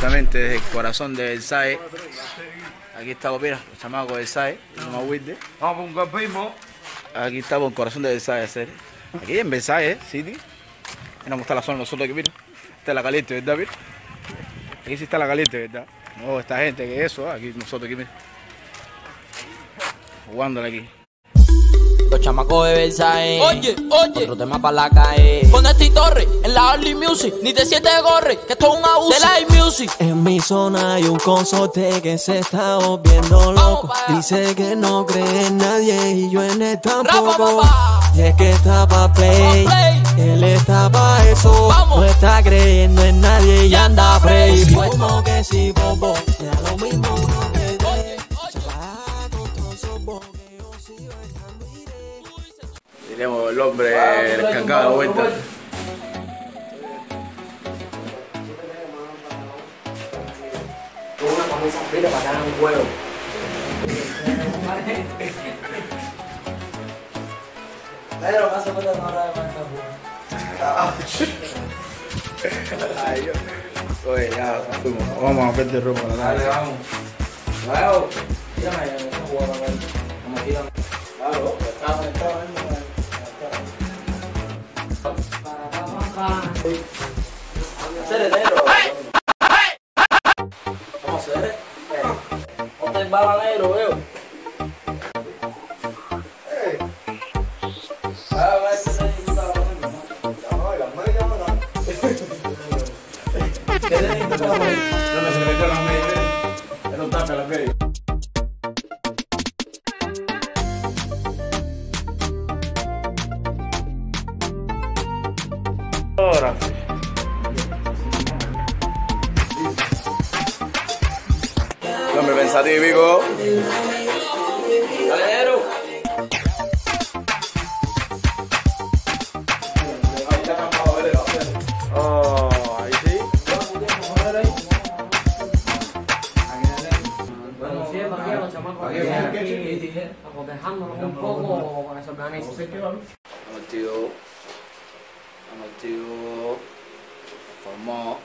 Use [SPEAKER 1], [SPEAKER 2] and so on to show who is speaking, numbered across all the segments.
[SPEAKER 1] directamente desde el corazón de Versailles. Aquí estamos, mira, los chamacos de Versailles, no
[SPEAKER 2] Vamos a un campismo.
[SPEAKER 1] Aquí estamos el corazón de Versailles, serio. Aquí en Versailles City. Mira cómo está la zona nosotros aquí, mira. Esta es la caliente, ¿verdad, mira? Aquí sí está la caliente, ¿verdad? No, esta gente, que eso, aquí nosotros aquí, mira. Jugándola aquí.
[SPEAKER 3] Los chamacos de Versailles. Oye, oye. Otro tema para la calle. Con este torre en la Early Music. Ni te sientes gorre, que esto es un abuso. De la Music.
[SPEAKER 4] En mi zona hay un consorte que se está volviendo loco. Dice que no cree en nadie y yo en él tampoco. Y es que está pa' play. Él está pa' eso. No está creyendo en nadie y anda play. Como que si bobo, sea lo mismo
[SPEAKER 1] Tenemos el hombre el cancado de vuelta.
[SPEAKER 3] Con una camisa fría para ganar un huevo. Pero más o menos no hora de
[SPEAKER 1] Ay, yo- Oye, ya, fuimos. Vamos a vender ropa.
[SPEAKER 3] Dale, vamos. Luego, tírame, no juego. Como tírame. Claro, está conectado ahí, Hacer enero. ¿Cómo hacer? Eh, Ponte el balanero, veo.
[SPEAKER 1] Hombre pensativo.
[SPEAKER 3] Balanero.
[SPEAKER 1] Oh, ahí sí.
[SPEAKER 5] Bueno, sí, para los chamacos acotejándonos un poco.
[SPEAKER 1] Amortido. Formó.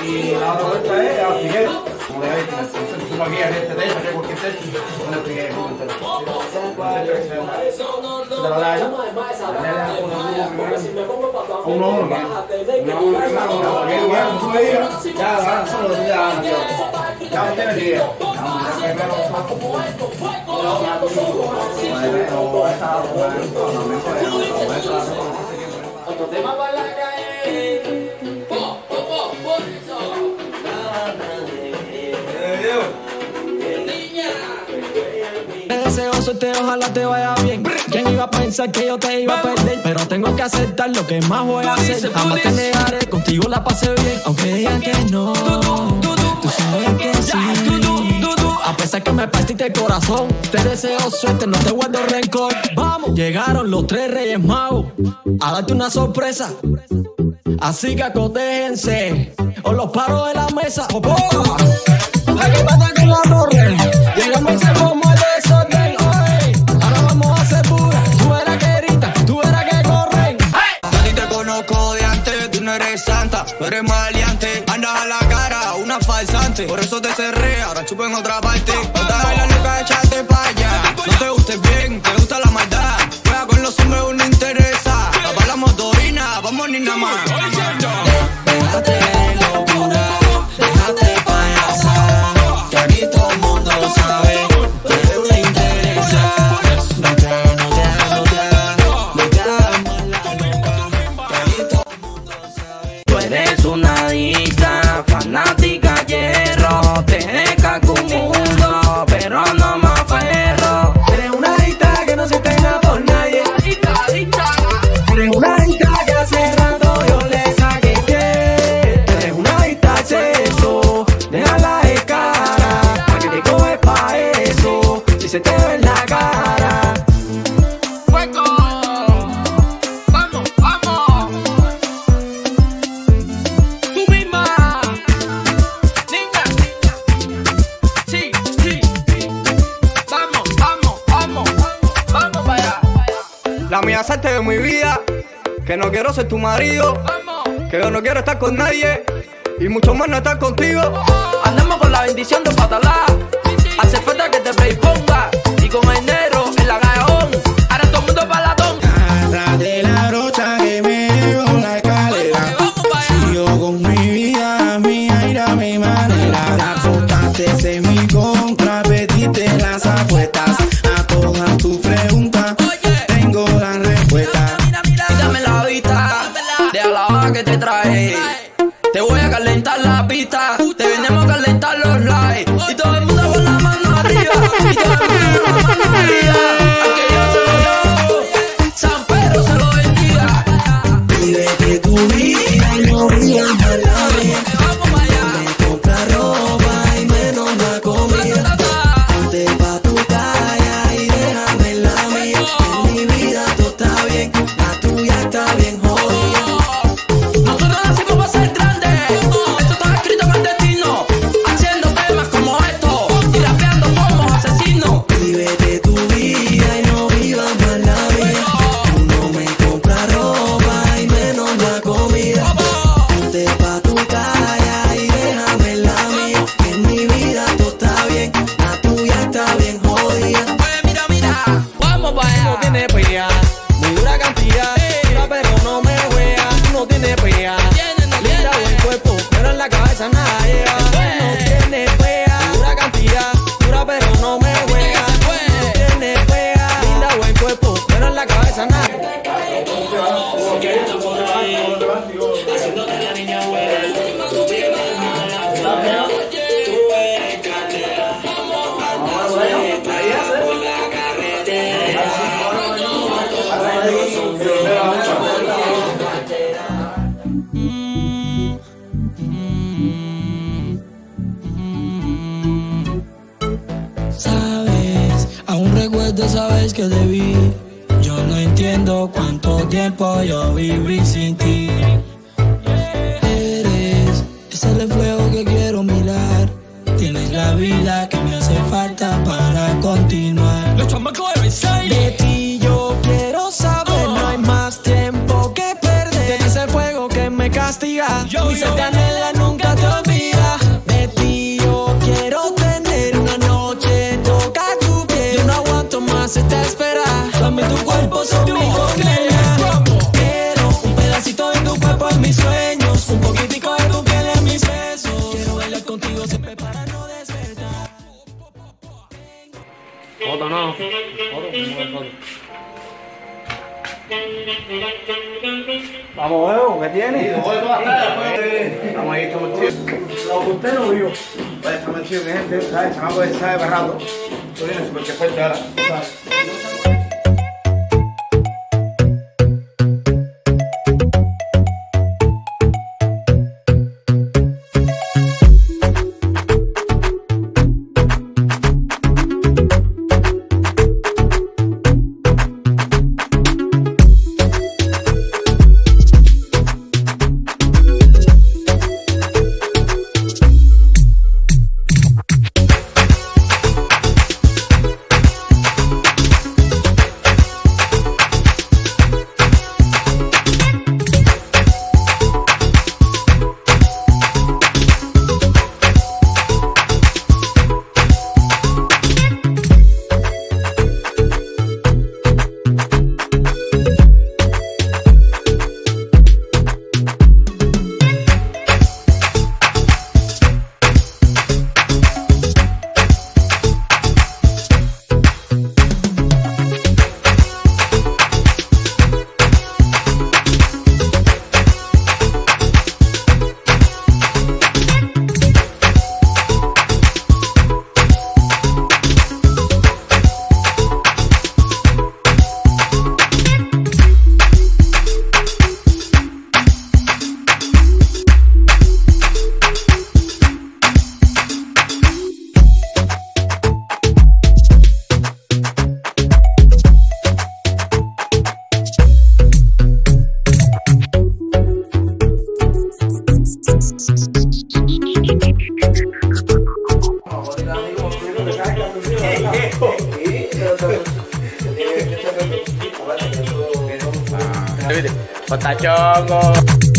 [SPEAKER 2] Y la otra vuelta es a Figueroa. Como le veis, entonces tú aquí a este techo, aquí a cualquier techo, con el Figueroa como entero. Un techo que se llama. Se te va a. Uno a uno, ¿qué? Uno a uno, hermano, uno a uno. Porque igual, tú me digas, ya, solo tú ya, tío. Ya usted me diga. Ya, ya, ya,
[SPEAKER 3] Otro tema por eso.
[SPEAKER 4] Te ojalá te vaya bien. ¿Quién iba a pensar que yo te iba a perder? Pero tengo que aceptar lo que más voy a hacer. Jamás te negaré, contigo la pasé bien. Aunque digan que no, A pesar que me partiste el corazón, te deseo suerte, no te guardo rencor. Vamos, llegaron los tres reyes magos a darte una sorpresa. Así que acotéjense, o los paro de la mesa. ¡Popó! Aquí pasa con la torre, llegamos y se formó el desorden. Ahora vamos a hacer pura. Tú eras que grita, tú eras que corren.
[SPEAKER 6] A ti te conozco de antes, tú no eres santa, tú eres maleante. A la. Por eso te cerré, ahora chupo en otra parte. se te ve en la cara. Fuego. Vamos,
[SPEAKER 4] vamos. Tú misma. Niña. Sí, sí. Vamos, vamos, vamos. Vamos para allá. La mía
[SPEAKER 3] salte de mi vida. Que no quiero ser tu marido. Que yo no quiero estar con nadie. Y mucho más no estar contigo. Oh, oh.
[SPEAKER 2] Andamos con la bendición de Patalá. Hace falta que te play la
[SPEAKER 4] hora que
[SPEAKER 3] te trae. Te voy a calentar la pista.
[SPEAKER 4] pour your reaching
[SPEAKER 2] Vamos,
[SPEAKER 4] Evo, ¿qué tienes? Sí, voy para
[SPEAKER 1] atrás, pues. Eh,
[SPEAKER 7] vamos ahí, estamos
[SPEAKER 1] chidos. tíos. Los punteros vivo.
[SPEAKER 7] Vale, estamos tíos, mi gente, ¿sabes? Chamaco de sabe. Tú vienes porque fuerte ahora. ¿sabes?
[SPEAKER 4] Patacho.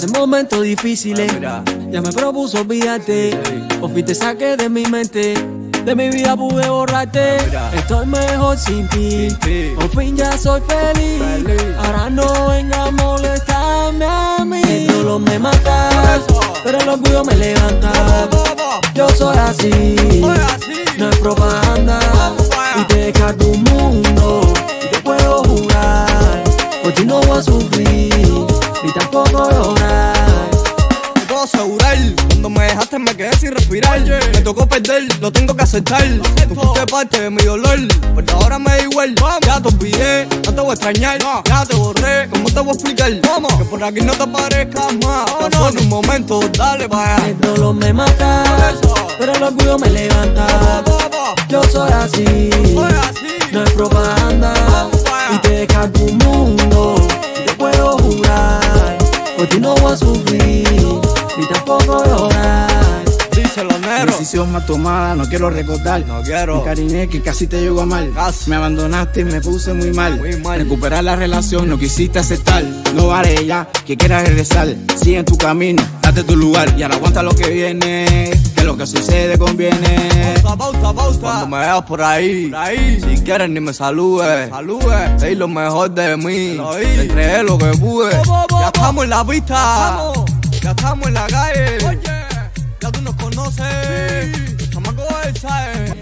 [SPEAKER 4] Pasé momentos difíciles. Ya me propuso olvidarte. Por fin te saqué de mi mente. De mi vida pude borrarte. Estoy mejor sin ti. Por fin ya soy feliz. Ahora no venga a molestarme a mí. El dolor me mata. Pero el orgullo me levanta. Yo soy así. No es propaganda. Y te un mundo. Y te puedo jurar. Por ti no voy a sufrir. Ni tampoco llorar.
[SPEAKER 6] Te puedo asegurar, cuando me dejaste me quedé sin respirar. Me tocó perder, lo tengo que aceptar. Tú fuiste parte de mi dolor, pero ahora me da igual. Ya te olvidé, no te voy a extrañar. Ya te borré, ¿cómo te voy a explicar? Que por aquí no te aparezcas más. Pasó en un momento, dale para allá.
[SPEAKER 4] El dolor me mata. Pero el orgullo me levanta. Yo soy así. No es propaganda. Y te cargo un mundo. Y te puedo jurar. Por ti no voy a sufrir. Ni tampoco llorar.
[SPEAKER 6] Díselo, negro.
[SPEAKER 2] Decisión más tomada, no quiero recordar.
[SPEAKER 6] No quiero.
[SPEAKER 2] Me cariñé que casi te llegó a mal.
[SPEAKER 6] Casi.
[SPEAKER 2] Me abandonaste y me puse muy mal.
[SPEAKER 6] Muy mal.
[SPEAKER 2] Recuperar la relación, no quisiste aceptar. No vale ya que quieras regresar. Sigue en tu camino, date tu lugar. Y ahora aguanta lo que viene. Lo que sucede conviene.
[SPEAKER 6] Cuando me veas por ahí, si quieres ni me saludes. Saludes. Sé lo mejor de mí. Te lo que pude. Ya estamos en la pista. Ya estamos en la calle. Ya tú nos conoces. Chamaco, él.